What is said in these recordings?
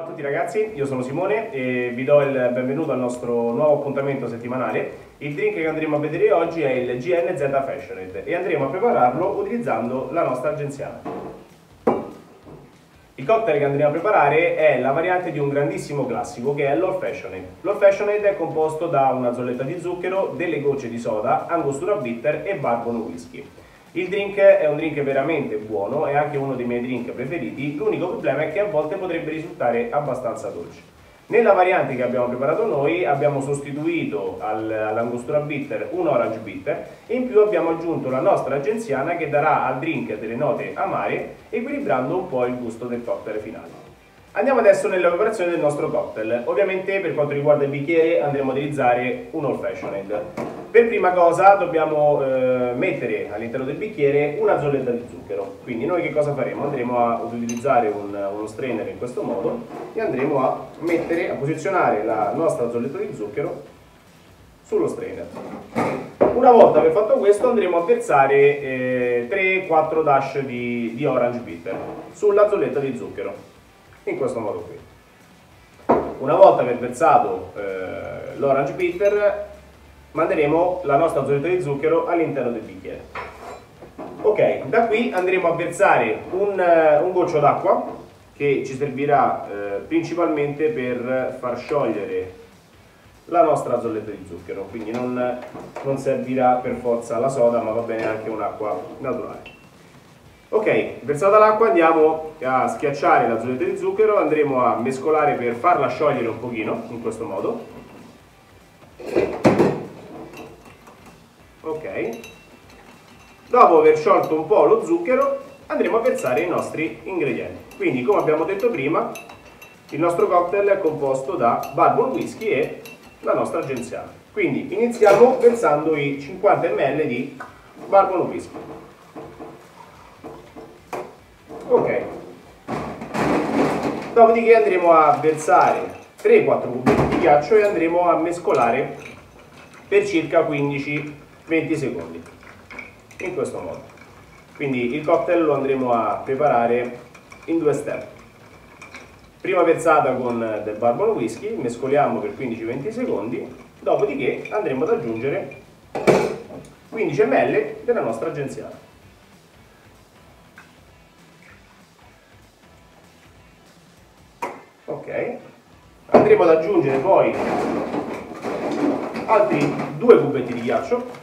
tutti ragazzi, io sono Simone e vi do il benvenuto al nostro nuovo appuntamento settimanale. Il drink che andremo a vedere oggi è il GNZ Fashioned e andremo a prepararlo utilizzando la nostra agenziana. Il cocktail che andremo a preparare è la variante di un grandissimo classico che è l'Old Fashioned. L'Old Fashioned è composto da una zolletta di zucchero, delle gocce di soda, angostura bitter e barbon whisky. Il drink è un drink veramente buono, è anche uno dei miei drink preferiti, l'unico problema è che a volte potrebbe risultare abbastanza dolce. Nella variante che abbiamo preparato noi abbiamo sostituito all'angostura bitter un orange bitter e in più abbiamo aggiunto la nostra agenziana che darà al drink delle note amare equilibrando un po' il gusto del cocktail finale. Andiamo adesso nella preparazione del nostro cocktail. Ovviamente per quanto riguarda il bicchiere andremo a utilizzare un old fashioned. Per prima cosa dobbiamo eh, mettere all'interno del bicchiere una zolletta di zucchero. Quindi noi che cosa faremo? Andremo a utilizzare un, uno strainer in questo modo e andremo a mettere, a posizionare la nostra zolletta di zucchero sullo strainer. Una volta aver fatto questo andremo a versare eh, 3-4 dash di, di orange bitter sulla zolletta di zucchero in questo modo qui. Una volta aver versato eh, l'orange bitter, manderemo la nostra zolletta di zucchero all'interno del bicchiere. Ok, da qui andremo a versare un, eh, un goccio d'acqua che ci servirà eh, principalmente per far sciogliere la nostra zolletta di zucchero, quindi non, non servirà per forza la soda, ma va bene anche un'acqua naturale. Ok, versata l'acqua andiamo a schiacciare la zolletta di zucchero, andremo a mescolare per farla sciogliere un pochino, in questo modo. Ok. Dopo aver sciolto un po' lo zucchero, andremo a versare i nostri ingredienti. Quindi, come abbiamo detto prima, il nostro cocktail è composto da bourbon whisky e la nostra agenziana. Quindi iniziamo versando i 50 ml di bourbon whisky. Ok. Dopodiché andremo a versare 3-4 cubetti di ghiaccio e andremo a mescolare per circa 15-20 secondi. In questo modo. Quindi il cocktail lo andremo a preparare in due step. Prima versata con del bourbon whisky, mescoliamo per 15-20 secondi, dopodiché andremo ad aggiungere 15 ml della nostra agenziana. Ok. Andremo ad aggiungere poi altri due cubetti di ghiaccio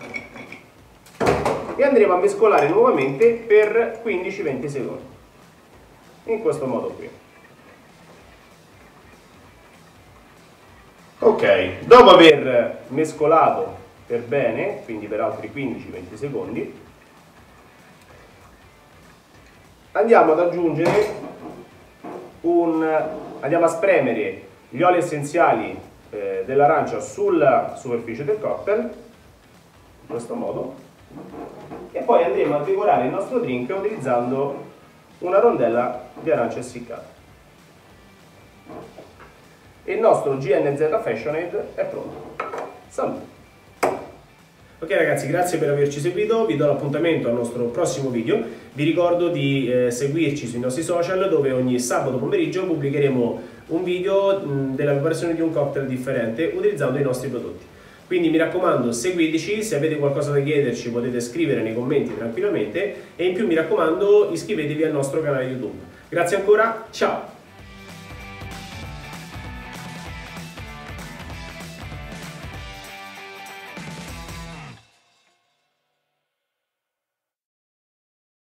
e andremo a mescolare nuovamente per 15-20 secondi. In questo modo qui. Ok dopo aver mescolato per bene quindi per altri 15-20 secondi andiamo ad aggiungere un andiamo a spremere gli oli essenziali eh, dell'arancia sulla superficie del cocktail, in questo modo, e poi andremo a decorare il nostro drink utilizzando una rondella di arancia essiccata. E il nostro GNZ Fashionade è pronto. Salute! Ok ragazzi, grazie per averci seguito, vi do l'appuntamento al nostro prossimo video. Vi ricordo di eh, seguirci sui nostri social dove ogni sabato pomeriggio pubblicheremo un video mh, della preparazione di un cocktail differente utilizzando i nostri prodotti. Quindi mi raccomando, seguiteci, se avete qualcosa da chiederci potete scrivere nei commenti tranquillamente e in più mi raccomando iscrivetevi al nostro canale YouTube. Grazie ancora, ciao!